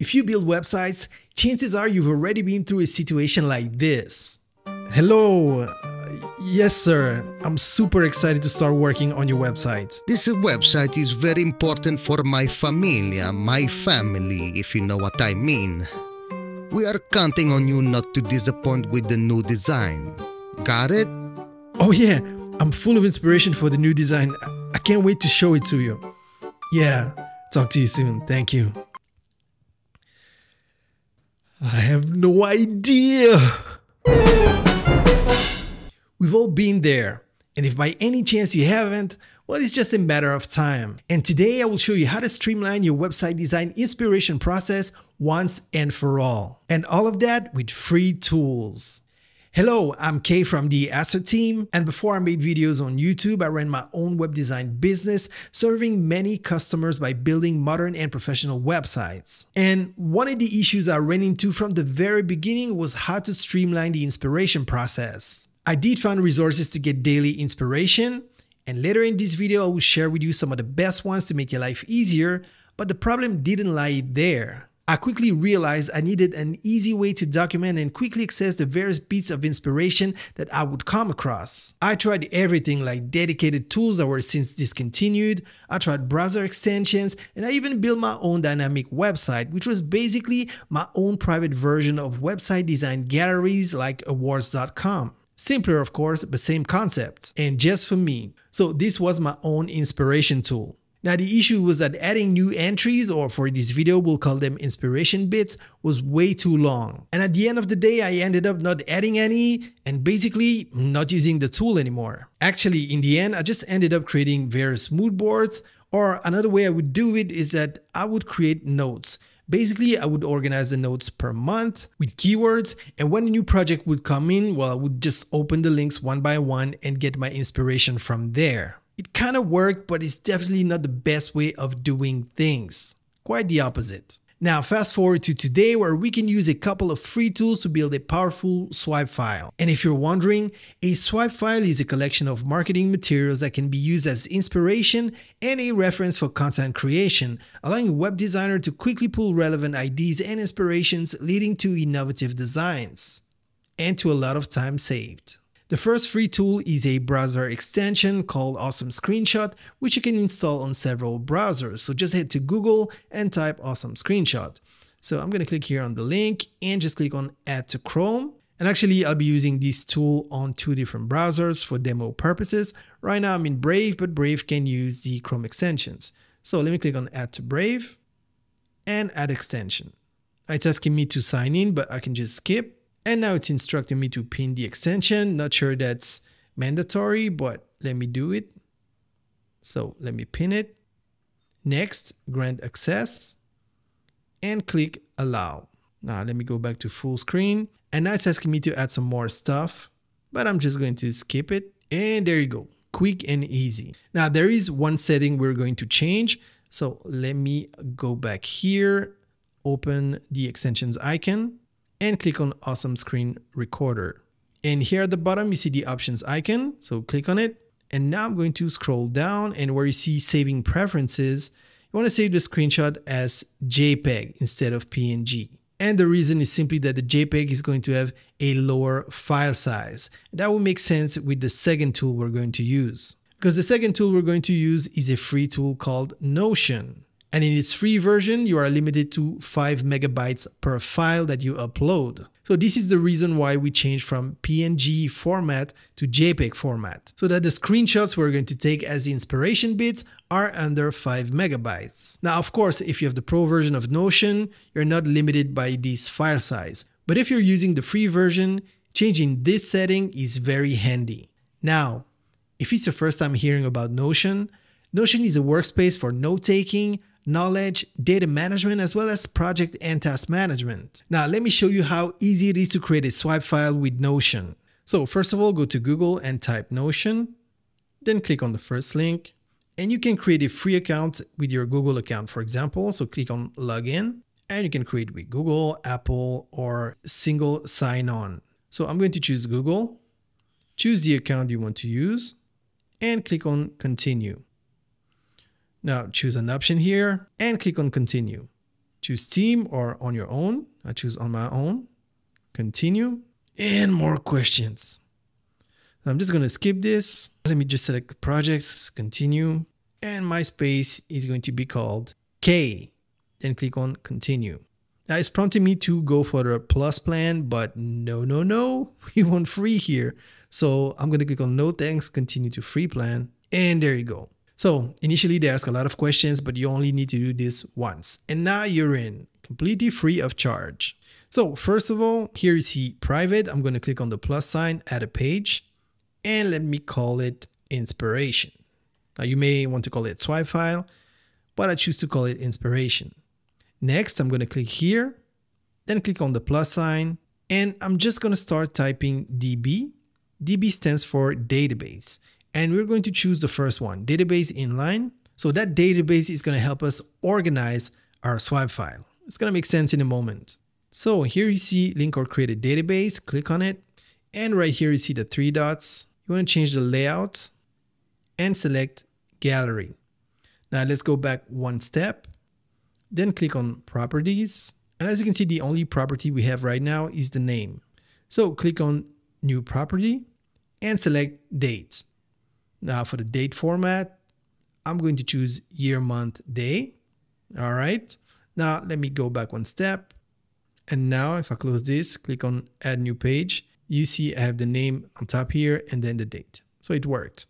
If you build websites, chances are you've already been through a situation like this. Hello. Yes, sir. I'm super excited to start working on your website. This website is very important for my familia, my family, if you know what I mean. We are counting on you not to disappoint with the new design. Got it? Oh, yeah. I'm full of inspiration for the new design. I can't wait to show it to you. Yeah. Talk to you soon. Thank you. I have no idea. We've all been there. And if by any chance you haven't, well, it's just a matter of time. And today I will show you how to streamline your website design inspiration process once and for all. And all of that with free tools. Hello, I'm Kay from the Astra team, and before I made videos on YouTube, I ran my own web design business, serving many customers by building modern and professional websites. And one of the issues I ran into from the very beginning was how to streamline the inspiration process. I did find resources to get daily inspiration, and later in this video I will share with you some of the best ones to make your life easier, but the problem didn't lie there. I quickly realized I needed an easy way to document and quickly access the various bits of inspiration that I would come across. I tried everything like dedicated tools that were since discontinued, I tried browser extensions, and I even built my own dynamic website, which was basically my own private version of website design galleries like awwwards.com. Simpler, of course, but same concept, and just for me. So this was my own inspiration tool. Now the issue was that adding new entries, or for this video we'll call them inspiration bits, was way too long. And at the end of the day I ended up not adding any and basically not using the tool anymore. Actually in the end I just ended up creating various mood boards or another way I would do it is that I would create notes. Basically, I would organize the notes per month with keywords, and when a new project would come in, well, I would just open the links one by one and get my inspiration from there. It kind of worked, but it's definitely not the best way of doing things. Quite the opposite. Now fast forward to today where we can use a couple of free tools to build a powerful swipe file. And if you're wondering, a swipe file is a collection of marketing materials that can be used as inspiration and a reference for content creation, allowing a web designer to quickly pull relevant ideas and inspirations leading to innovative designs. And to a lot of time saved. The first free tool is a browser extension called Awesome Screenshot, which you can install on several browsers. So just head to Google and type Awesome Screenshot. So I'm going to click here on the link and just click on Add to Chrome. And actually, I'll be using this tool on two different browsers for demo purposes. Right now I'm in Brave, but Brave can use the Chrome extensions. So let me click on Add to Brave and Add Extension. It's asking me to sign in, but I can just skip and now it's instructing me to pin the extension. Not sure that's mandatory, but let me do it. So let me pin it. Next, grant access and click allow. Now let me go back to full screen and now it's asking me to add some more stuff, but I'm just going to skip it. And there you go, quick and easy. Now there is one setting we're going to change. So let me go back here, open the extensions icon and click on Awesome Screen Recorder. And here at the bottom, you see the options icon. So click on it. And now I'm going to scroll down and where you see saving preferences, you want to save the screenshot as JPEG instead of PNG. And the reason is simply that the JPEG is going to have a lower file size. That will make sense with the second tool we're going to use. Because the second tool we're going to use is a free tool called Notion. And in its free version, you are limited to 5 megabytes per file that you upload. So this is the reason why we changed from PNG format to JPEG format, so that the screenshots we're going to take as inspiration bits are under 5 megabytes. Now, of course, if you have the pro version of Notion, you're not limited by this file size. But if you're using the free version, changing this setting is very handy. Now, if it's your first time hearing about Notion, Notion is a workspace for note-taking, knowledge, data management, as well as project and task management. Now, let me show you how easy it is to create a swipe file with Notion. So first of all, go to Google and type Notion, then click on the first link, and you can create a free account with your Google account, for example. So click on Login, and you can create with Google, Apple, or single sign-on. So I'm going to choose Google, choose the account you want to use, and click on Continue. Now choose an option here and click on continue. Choose team or on your own. I choose on my own. Continue. And more questions. I'm just going to skip this. Let me just select projects, continue. And my space is going to be called K. Then click on continue. Now it's prompting me to go for the plus plan, but no, no, no, we want free here. So I'm going to click on no thanks, continue to free plan. And there you go. So initially they ask a lot of questions, but you only need to do this once. And now you're in completely free of charge. So first of all, here is the private. I'm going to click on the plus sign, add a page, and let me call it inspiration. Now you may want to call it swipe file, but I choose to call it inspiration. Next, I'm going to click here, then click on the plus sign, and I'm just going to start typing DB. DB stands for database, and we're going to choose the first one, database inline. So that database is going to help us organize our swipe file. It's going to make sense in a moment. So here you see link or create a database, click on it. And right here you see the three dots. You want to change the layout and select gallery. Now let's go back one step, then click on properties. And as you can see, the only property we have right now is the name. So click on new property and select date. Now for the date format, I'm going to choose year, month, day. All right. Now let me go back one step. And now if I close this, click on add new page, you see I have the name on top here and then the date. So it worked.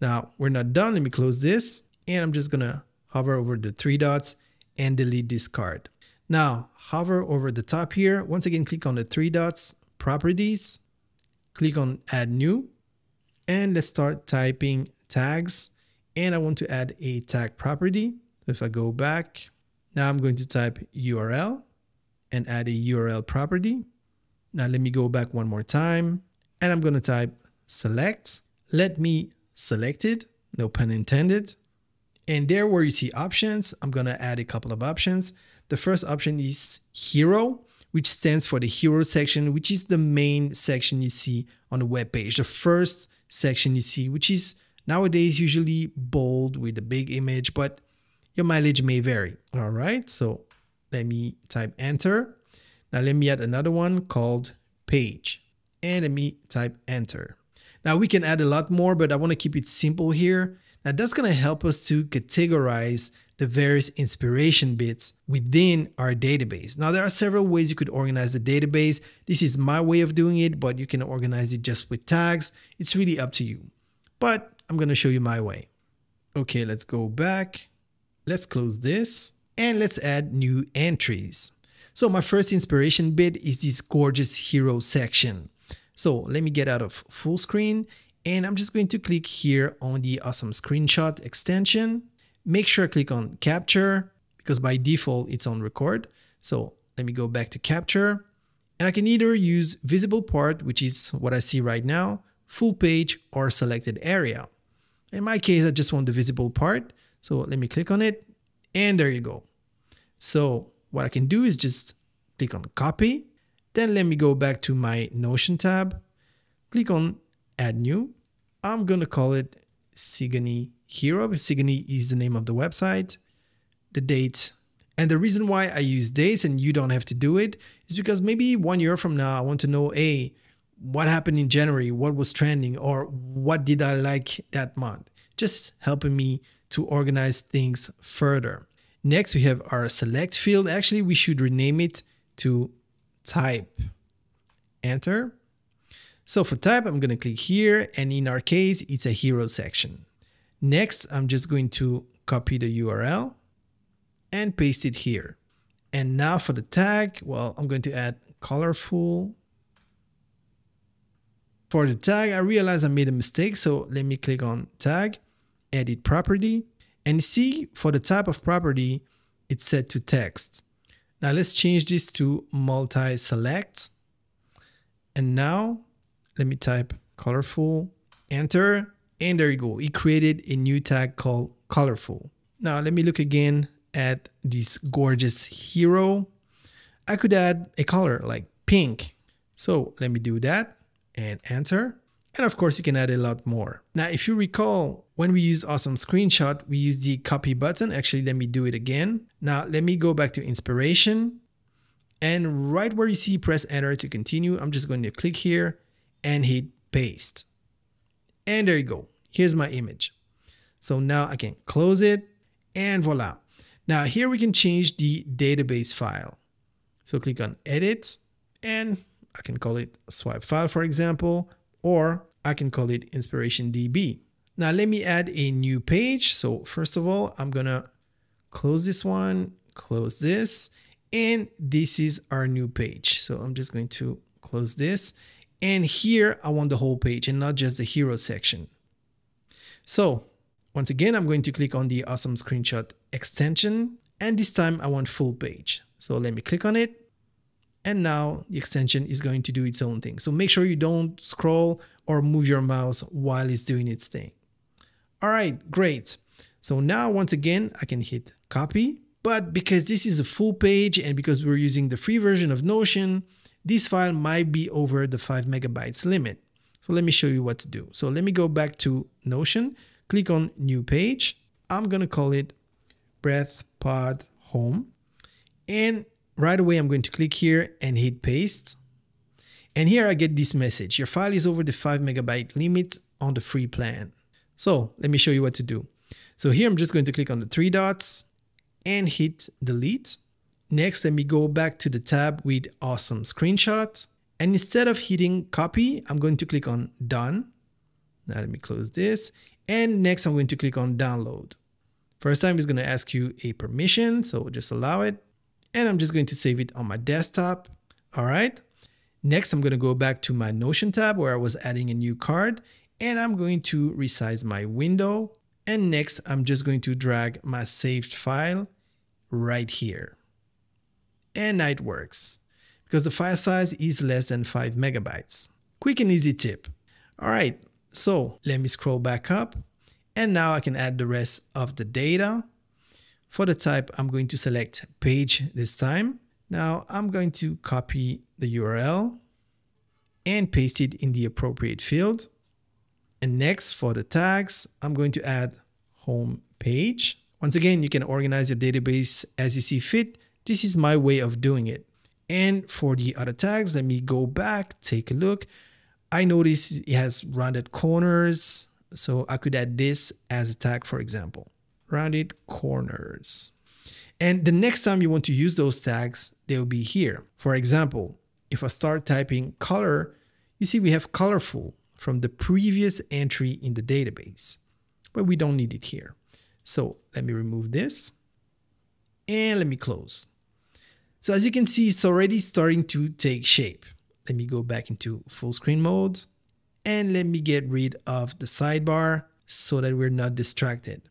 Now we're not done. Let me close this and I'm just gonna hover over the three dots and delete this card. Now hover over the top here. Once again, click on the three dots, properties, click on add new and let's start typing tags. And I want to add a tag property. If I go back, now I'm going to type URL and add a URL property. Now let me go back one more time and I'm going to type select. Let me select it, no pun intended. And there where you see options, I'm going to add a couple of options. The first option is hero, which stands for the hero section, which is the main section you see on the web page. The first section you see, which is nowadays usually bold with a big image, but your mileage may vary. All right, so let me type enter. Now let me add another one called page and let me type enter. Now we can add a lot more, but I want to keep it simple here. Now that's going to help us to categorize the various inspiration bits within our database. Now there are several ways you could organize the database. This is my way of doing it, but you can organize it just with tags. It's really up to you. But I'm going to show you my way. Okay, let's go back. Let's close this and let's add new entries. So my first inspiration bit is this gorgeous hero section. So let me get out of full screen and I'm just going to click here on the awesome screenshot extension. Make sure I click on capture because by default it's on record. So let me go back to capture and I can either use visible part, which is what I see right now, full page or selected area. In my case, I just want the visible part. So let me click on it and there you go. So what I can do is just click on copy. Then let me go back to my Notion tab, click on add new. I'm going to call it Sigany Hero. Sigany is the name of the website, the date. And the reason why I use dates and you don't have to do it is because maybe one year from now, I want to know, a what happened in January? What was trending? Or what did I like that month? Just helping me to organize things further. Next, we have our select field. Actually, we should rename it to type. Enter. So for type, I'm going to click here. And in our case, it's a hero section. Next, I'm just going to copy the URL and paste it here. And now for the tag, well, I'm going to add colorful. For the tag, I realized I made a mistake. So let me click on tag, edit property, and see for the type of property, it's set to text. Now let's change this to multi-select. And now let me type colorful, enter, and there you go. It created a new tag called colorful. Now let me look again at this gorgeous hero. I could add a color like pink. So let me do that and enter. And of course, you can add a lot more. Now, if you recall, when we use Awesome Screenshot, we use the copy button. Actually, let me do it again. Now, let me go back to inspiration. And right where you see press enter to continue, I'm just going to click here and hit paste. And there you go. Here's my image. So now I can close it and voila. Now here we can change the database file. So click on edit and I can call it swipe file, for example, or I can call it inspiration DB. Now let me add a new page. So first of all, I'm gonna close this one, close this, and this is our new page. So I'm just going to close this. And here I want the whole page and not just the hero section. So once again, I'm going to click on the awesome screenshot extension. And this time I want full page. So let me click on it and now the extension is going to do its own thing. So make sure you don't scroll or move your mouse while it's doing its thing. All right, great. So now once again, I can hit copy, but because this is a full page and because we're using the free version of Notion, this file might be over the five megabytes limit. So let me show you what to do. So let me go back to Notion, click on new page. I'm gonna call it Breath Pod Home. And right away, I'm going to click here and hit paste. And here I get this message. Your file is over the 5 megabyte limit on the free plan. So let me show you what to do. So here I'm just going to click on the three dots and hit delete. Next, let me go back to the tab with awesome screenshot. And instead of hitting copy, I'm going to click on done. Now let me close this. And next I'm going to click on download. First time is going to ask you a permission. So just allow it and I'm just going to save it on my desktop. All right. Next, I'm going to go back to my Notion tab where I was adding a new card and I'm going to resize my window. And next, I'm just going to drag my saved file right here. And it works because the file size is less than 5 megabytes. Quick and easy tip. All right, so let me scroll back up and now I can add the rest of the data. For the type, I'm going to select page this time. Now I'm going to copy the URL and paste it in the appropriate field. And next for the tags, I'm going to add home page. Once again, you can organize your database as you see fit. This is my way of doing it. And for the other tags, let me go back, take a look. I notice it has rounded corners. So I could add this as a tag, for example rounded corners. And the next time you want to use those tags, they'll be here. For example, if I start typing color, you see we have colorful from the previous entry in the database, but we don't need it here. So let me remove this and let me close. So as you can see, it's already starting to take shape. Let me go back into full screen mode and let me get rid of the sidebar so that we're not distracted.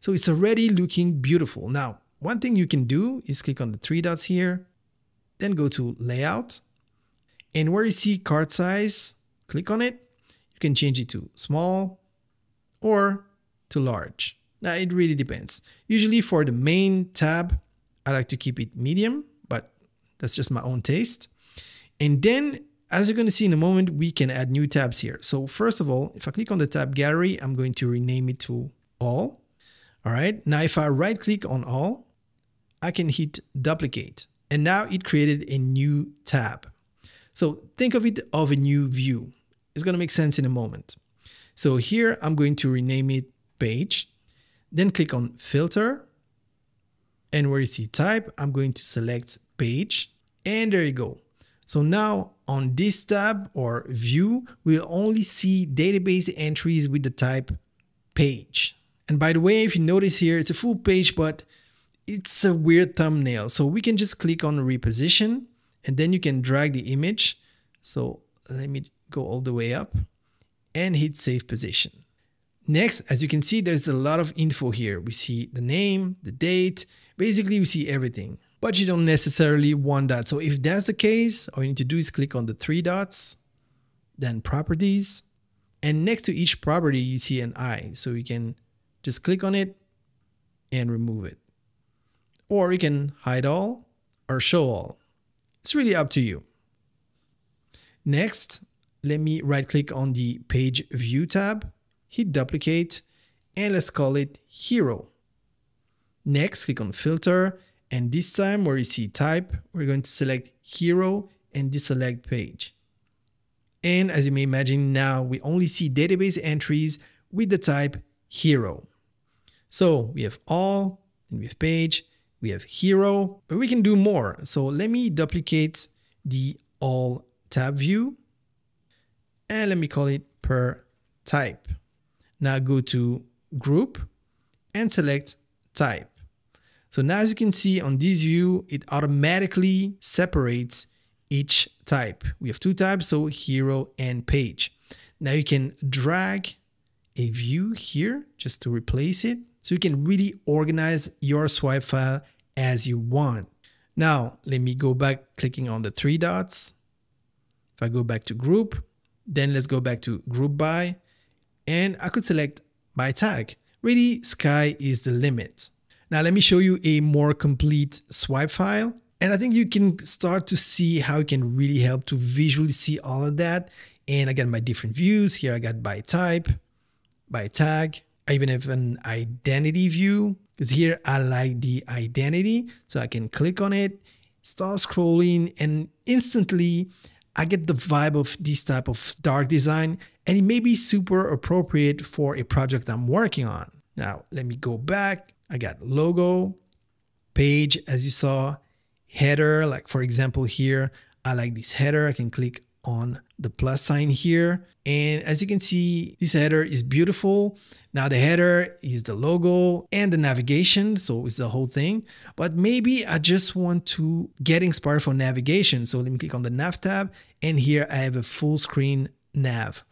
So it's already looking beautiful. Now, one thing you can do is click on the three dots here, then go to layout. And where you see card size, click on it. You can change it to small or to large. Now it really depends. Usually for the main tab, I like to keep it medium, that's just my own taste. And then as you're going to see in a moment, we can add new tabs here. So first of all, if I click on the tab gallery, I'm going to rename it to all. All right. Now, if I right click on all, I can hit duplicate and now it created a new tab. So think of it of a new view. It's going to make sense in a moment. So here I'm going to rename it page, then click on filter and where you see type, I'm going to select page and there you go. So now on this tab or view, we'll only see database entries with the type page. And by the way, if you notice here, it's a full page, but it's a weird thumbnail. So we can just click on reposition and then you can drag the image. So let me go all the way up and hit save position. Next, as you can see, there's a lot of info here. We see the name, the date, basically we see everything, but you don't necessarily want that. So if that's the case, all you need to do is click on the three dots, then properties, and next to each property, you see an eye. So you can just click on it and remove it. Or you can hide all or show all. It's really up to you. Next, let me right click on the page view tab, hit duplicate, and let's call it hero. Next, click on filter, and this time where you see type, we're going to select hero and deselect page. And as you may imagine now, we only see database entries with the type hero. So we have all, and we have page, we have hero, but we can do more. So let me duplicate the all tab view and let me call it per type. Now go to group and select type. So now as you can see on this view, it automatically separates each type. We have two types, so hero and page. Now you can drag a view here just to replace it. So you can really organize your swipe file as you want. Now let me go back clicking on the three dots. If I go back to group, then let's go back to group by and I could select by tag. Really, sky is the limit. Now let me show you a more complete swipe file. And I think you can start to see how it can really help to visually see all of that. And I got my different views. Here I got by type, by tag. I even have an identity view because here I like the identity. So I can click on it, start scrolling and instantly I get the vibe of this type of dark design and it may be super appropriate for a project I'm working on. Now let me go back I got logo, page, as you saw, header, like for example here, I like this header. I can click on the plus sign here. And as you can see, this header is beautiful. Now the header is the logo and the navigation, so it's the whole thing. But maybe I just want to get inspired for navigation. So let me click on the nav tab and here I have a full screen nav.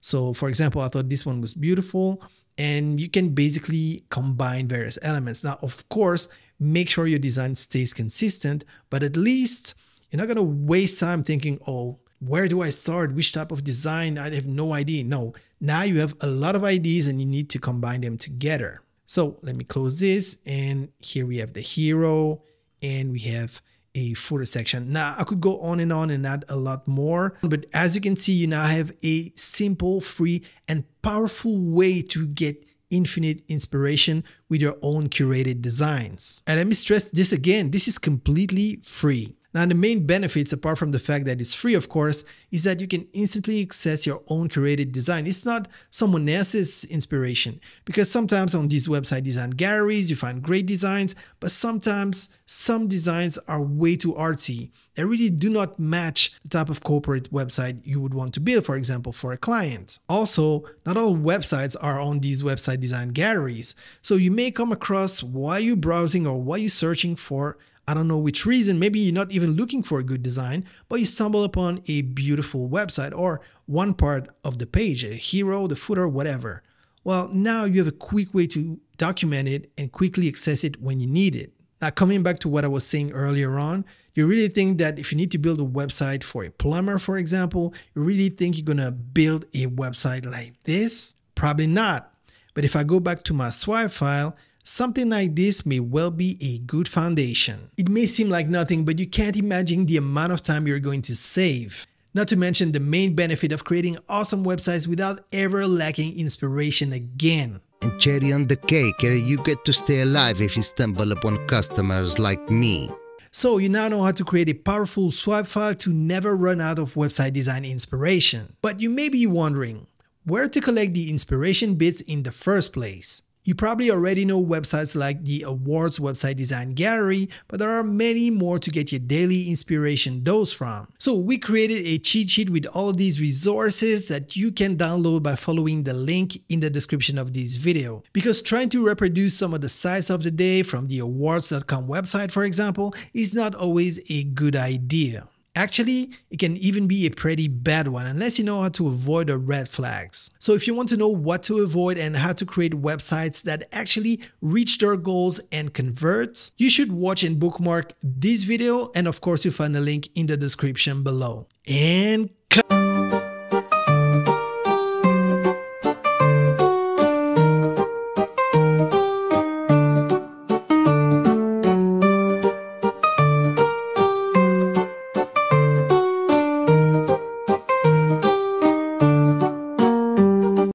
So for example, I thought this one was beautiful and you can basically combine various elements. Now, of course, make sure your design stays consistent, but at least you're not going to waste time thinking, oh, where do I start? Which type of design? I have no idea. No, now you have a lot of ideas and you need to combine them together. So let me close this. And here we have the hero and we have a footer section. Now I could go on and on and add a lot more, but as you can see, you now have a simple, free and powerful way to get infinite inspiration with your own curated designs. And let me stress this again, this is completely free. Now, the main benefits, apart from the fact that it's free, of course, is that you can instantly access your own curated design. It's not someone else's inspiration because sometimes on these website design galleries, you find great designs, but sometimes some designs are way too artsy. They really do not match the type of corporate website you would want to build, for example, for a client. Also, not all websites are on these website design galleries. So you may come across while you're browsing or while you're searching for I don't know which reason, maybe you're not even looking for a good design, but you stumble upon a beautiful website or one part of the page, a hero, the footer, whatever. Well, now you have a quick way to document it and quickly access it when you need it. Now, coming back to what I was saying earlier on, you really think that if you need to build a website for a plumber, for example, you really think you're gonna build a website like this? Probably not. But if I go back to my swipe file, Something like this may well be a good foundation. It may seem like nothing, but you can't imagine the amount of time you're going to save. Not to mention the main benefit of creating awesome websites without ever lacking inspiration again. And cherry on the cake, eh, you get to stay alive if you stumble upon customers like me. So you now know how to create a powerful swipe file to never run out of website design inspiration. But you may be wondering, where to collect the inspiration bits in the first place? You probably already know websites like the Awwwards Website Design Gallery, but there are many more to get your daily inspiration dose from. So we created a cheat sheet with all of these resources that you can download by following the link in the description of this video. Because trying to reproduce some of the sites of the day from the awwwards.com website, for example, is not always a good idea. Actually, it can even be a pretty bad one unless you know how to avoid the red flags. So if you want to know what to avoid and how to create websites that actually reach their goals and convert, you should watch and bookmark this video and of course you find the link in the description below. And